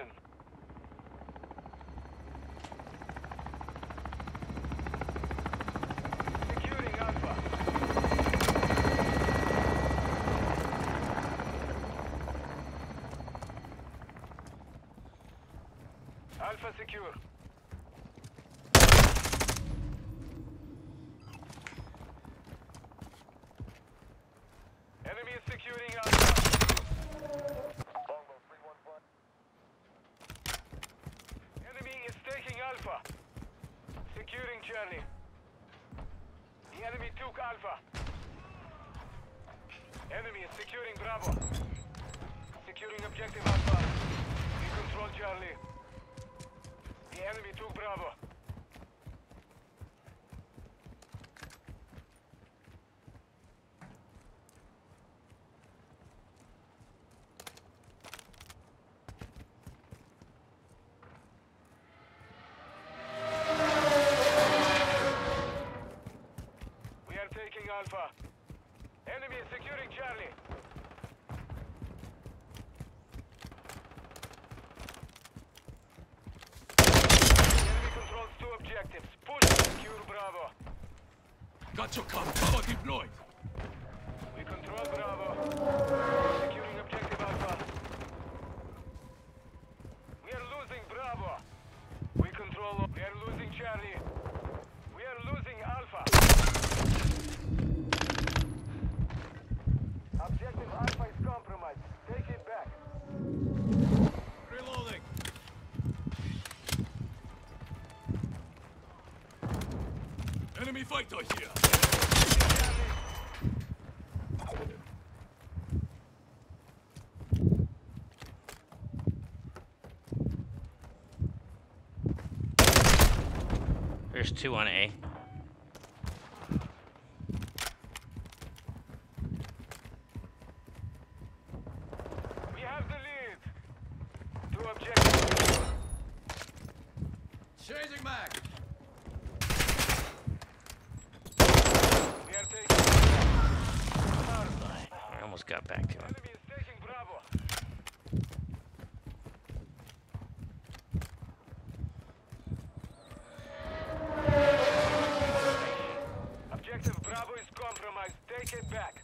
position. Securing Alpha. Alpha secure. Enemy is securing Alpha. Enemy is taking Alpha. Securing Charlie. The enemy took Alpha. Enemy is securing Bravo. Securing objective Alpha. We control Charlie. The enemy took Bravo. We are taking Alpha. Enemy is securing Charlie. Enemy controls two objectives. Push and secure Bravo. Got your cover. Cover deployed. We control Bravo. Enemy fighter here. There's two on A. We have the lead. Two objectives. Changing mag. We are taking. I almost got back to him. Objective Bravo is compromised. Take it back.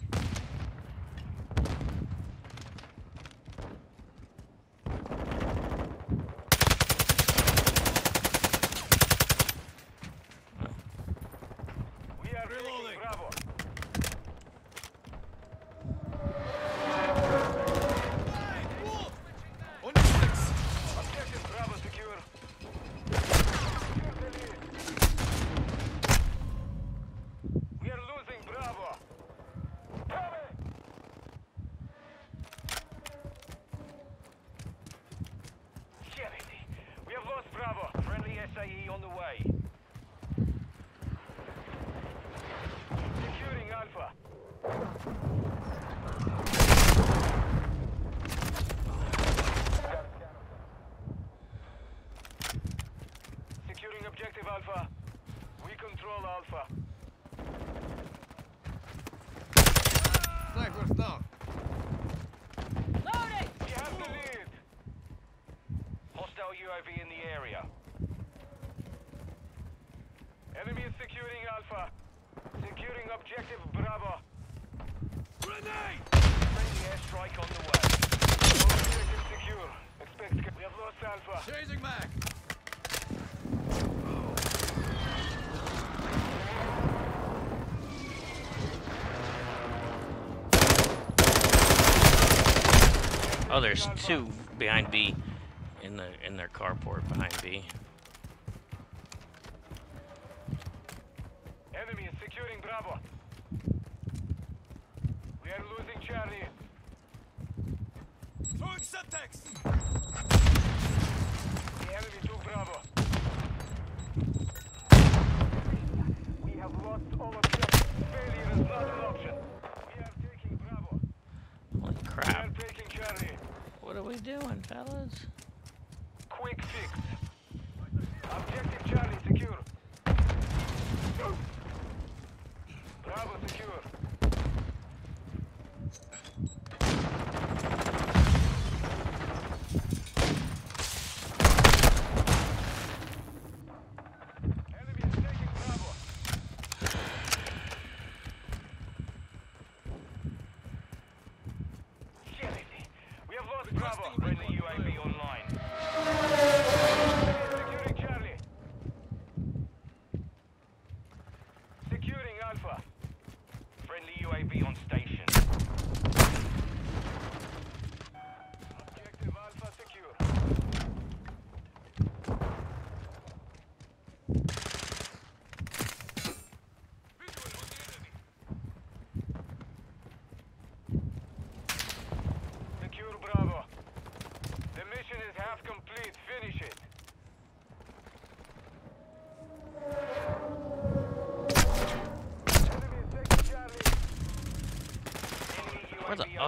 We are taking Reloading. Bravo. On your six. Objective Bravo secure. Secure the lead. We are losing Bravo. Cover! Shit it. We have lost Bravo. Friendly SAE on the way. Securing Alpha. Securing objective Alpha. We control Alpha. Sniper's down. We have the lead. Hostile UAV in the area. Enemy is securing Alpha. Securing objective Bravo. Grenade. Friendly airstrike on the way. All objectives secure. Expect. We have lost Alpha. Changing mag. Oh, there's two behind B in the in their carport behind B. Enemy is securing Bravo. We are losing Charlie. Throwing Semtex. The enemy took Bravo. We have lost all objectives. Failure is not an option. We are taking Bravo. Holy We are crap! taking Charlie. What are we doing, fellas? Bravo, bring the UAV online.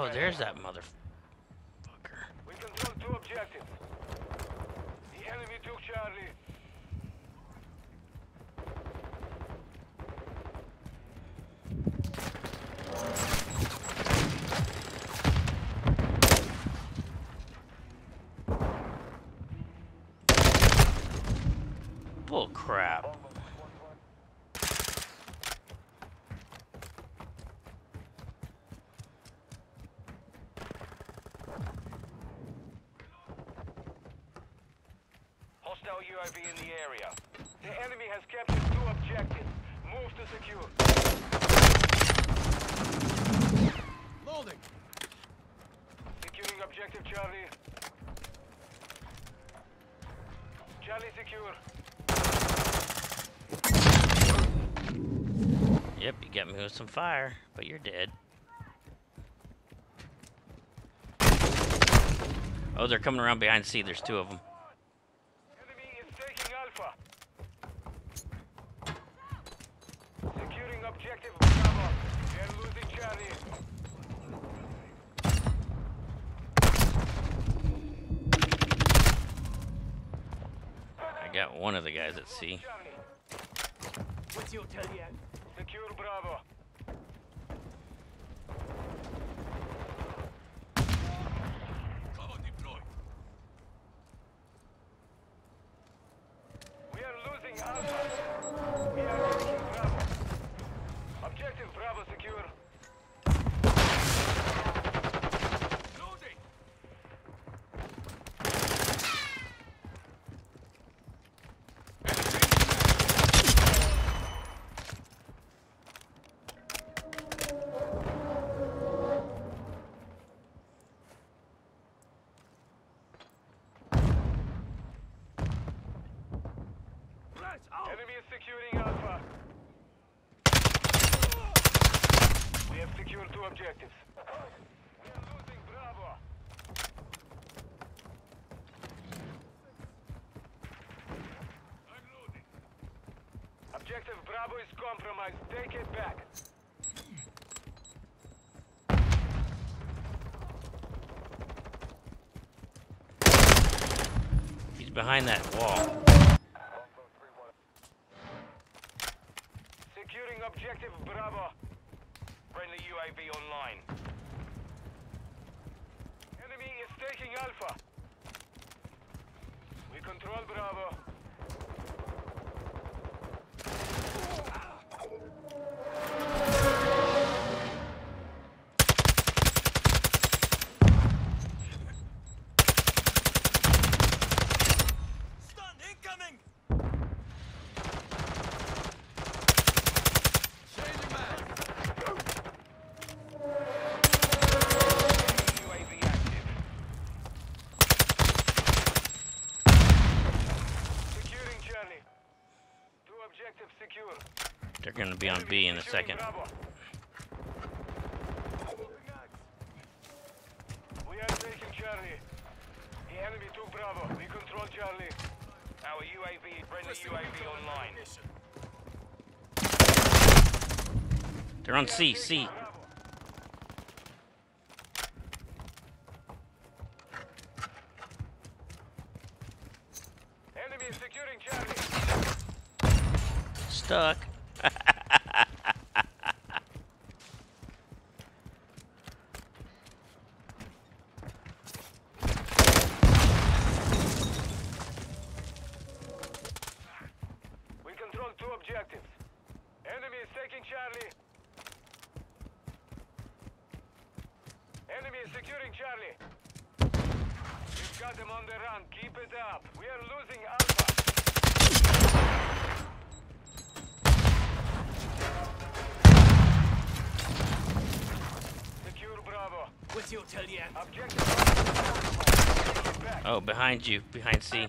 Oh, there's that motherfucker. We control two objectives. The enemy took Charlie. Bull crap. Hostile UAV in the area. The enemy has captured two objectives. Move to secure. Loading. Securing objective Charlie. Charlie secure. Yep, you got me with some fire, but you're dead. Oh, they're coming around behind C. There's two of them. Enemy is taking Alpha. Securing objective Bravo. We are losing Charlie. I got one of the guys at. Charlie. What's your tell yet? Secure Bravo. Securing Alpha. We have secured two objectives. We are losing Bravo. I'm loading. Objective Bravo is compromised. Take it back. He's behind that wall. Securing objective Bravo. Friendly UAV online. Enemy is taking Alpha. We control Bravo. Stun incoming. Changing mag. UAV active. Securing Charlie. Two objectives secure. They're gonna be on B in a second. Bravo. We are taking Charlie. The enemy took Bravo. We control Charlie. Our UAV, friendly UAV online. They're on C. We are C. taking Bravo. Enemy is securing Charlie. Stuck. We control two objectives. Enemy is taking Charlie. Enemy is securing Charlie. We've got them on the run. Keep it up. We are losing Alpha. Oh, behind you. Behind C.